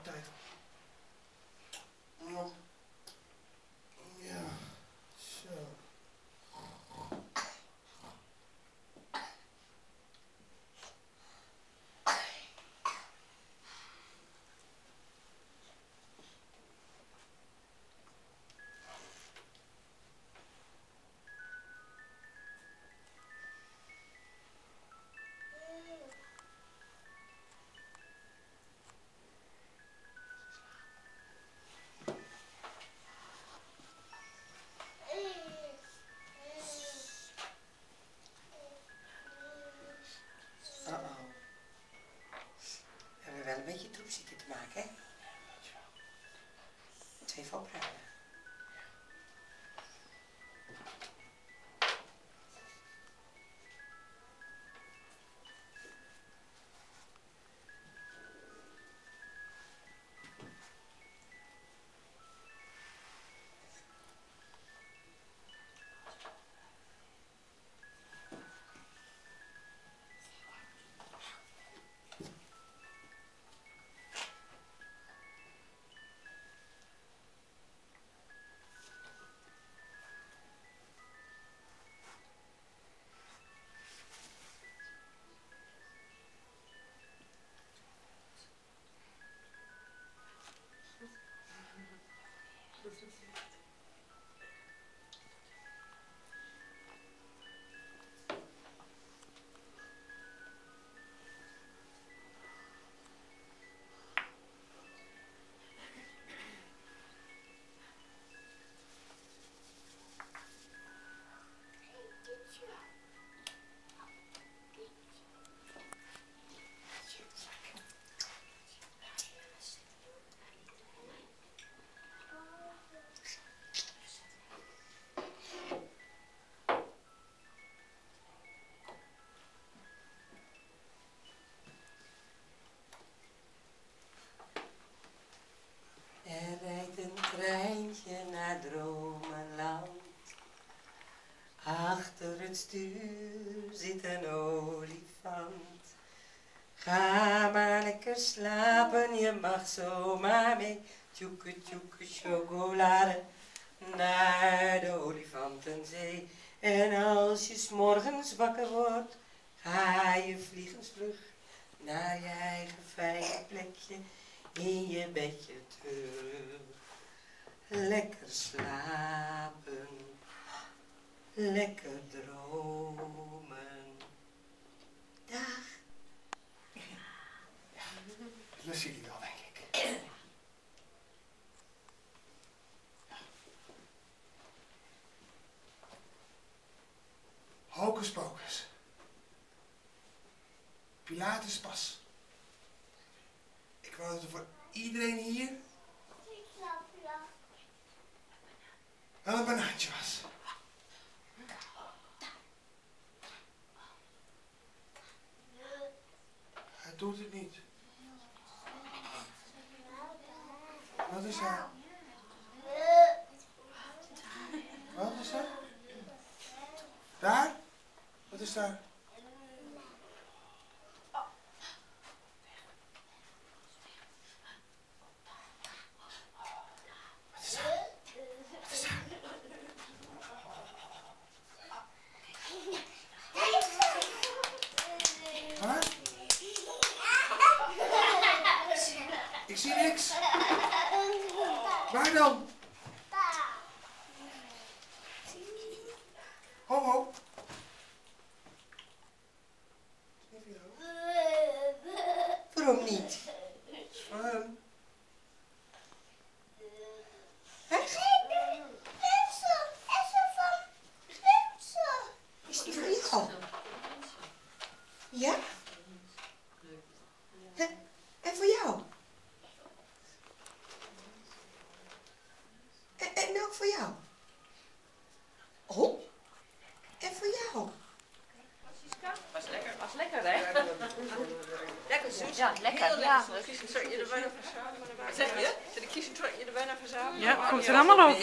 update. people power. Achter het stuur zit een olifant. Ga maar lekker slapen, je mag zomaar mee. Tjoeke tjoeke chocolade naar de olifantenzee. En als je 's morgens wakker wordt, ga je vliegensvlug naar je eigen fijne plekje in je bedje terug. Lekker slapen, lekker dromen. Dag. Lust jullie wel, denk ik. Hocus pocus. Pilatus pas. Ik wou dat er voor iedereen hier een banaantje was. Hij doet het niet. Wat is er? Wat is er? Daar? Wat is daar? Ik zie niks. Waar dan? Ho, ho. Jou. Waarom niet? Van. Hè? Is jou? Ja? En voor jou? En, en ook voor jou? Oh? En voor jou? Was lekker, was lekker hè? Lekker zus. Ja, lekker. Heel Ja. lekker. Kies een trotje er bijna verzamelen. Zeg je? Kies een trotje er bijna verzamelen? Ja, komt er allemaal op.